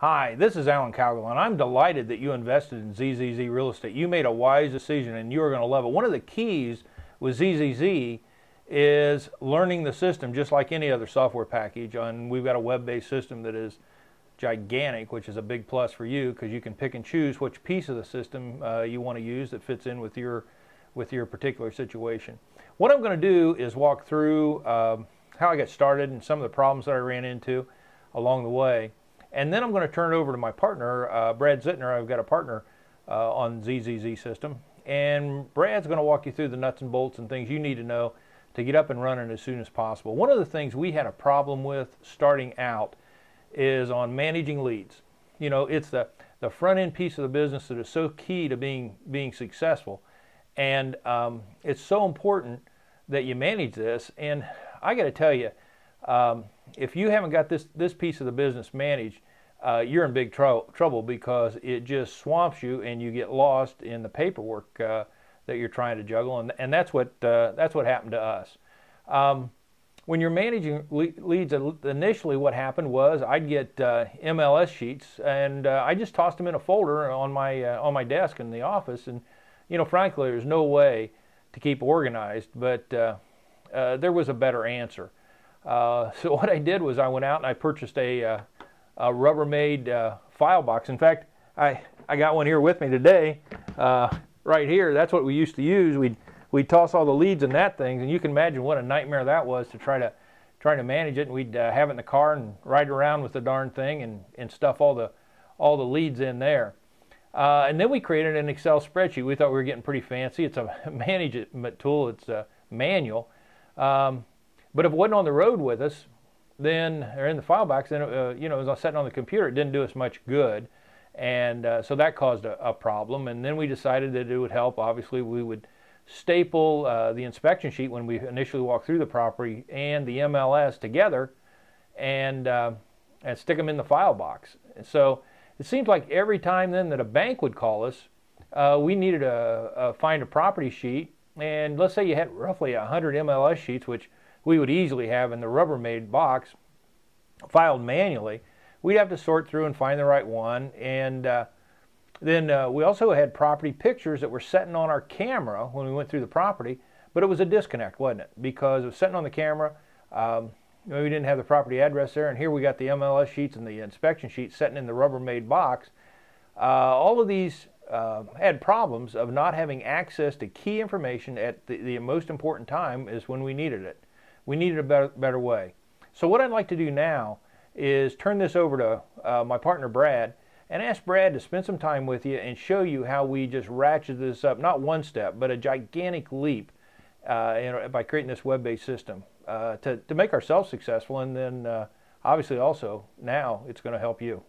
Hi, this is Alan Cowgill, and I'm delighted that you invested in ZZZ Real Estate. You made a wise decision, and you are going to love it. One of the keys with ZZZ is learning the system, just like any other software package. And we've got a web-based system that is gigantic, which is a big plus for you because you can pick and choose which piece of the system uh, you want to use that fits in with your with your particular situation. What I'm going to do is walk through um, how I got started and some of the problems that I ran into along the way. And then I'm going to turn it over to my partner, uh, Brad Zittner. I've got a partner uh, on ZZZ system. And Brad's going to walk you through the nuts and bolts and things you need to know to get up and running as soon as possible. One of the things we had a problem with starting out is on managing leads. You know, it's the, the front end piece of the business that is so key to being, being successful. And um, it's so important that you manage this. And I got to tell you, um, if you haven't got this, this piece of the business managed, uh, you're in big tro- trouble because it just swamps you and you get lost in the paperwork uh, that you're trying to juggle. And, and that's, what, uh, that's what happened to us. Um, when you're managing leads, initially what happened was I'd get uh, MLS sheets and uh, I just tossed them in a folder on my uh, on my desk in the office. And you know, frankly, there's no way to keep organized, but uh, uh, there was a better answer. Uh, so what I did was I went out and I purchased a, a Rubbermaid file box. In fact, I I got one here with me today, right here. That's what we used to use. We'd we'd toss all the leads in that thing, and you can imagine what a nightmare that was to try to try to manage it. And we'd uh, have it in the car and ride around with the darn thing and, and stuff all the all the leads in there. Uh, and then we created an Excel spreadsheet. We thought we were getting pretty fancy. It's a management tool. It's a manual. Um, but if it wasn't on the road with us, then or in the file box, then uh, you know, as I was sitting on the computer, it didn't do us much good, and uh, so that caused a, a, problem. And then we decided that it would help. Obviously, we would staple uh, the inspection sheet when we initially walk through the property and the MLS together and, uh, and stick them in the file box. And so it seems like every time then that a bank would call us, uh, we needed to find a property sheet. And let's say you had roughly 100 MLS sheets, which we would easily have in the Rubbermaid box, filed manually. We'd have to sort through and find the right one. And uh, then uh, we also had property pictures that were setting on our camera when we went through the property, but it was a disconnect, wasn't it? Because it was setting on the camera. Um, we didn't have the property address there, and here we got the MLS sheets and the inspection sheets sitting in the Rubbermaid box. Uh, all of these uh, had problems of not having access to key information at the, the, most important time is when we needed it. We needed a better, better way. So what I'd like to do now is turn this over to uh, my partner Brad, and ask Brad to spend some time with you and show you how we just ratchet this up, not one step, but a gigantic leap uh, by creating this web-based system uh, to, to make ourselves successful and then uh, obviously also now it's going to help you.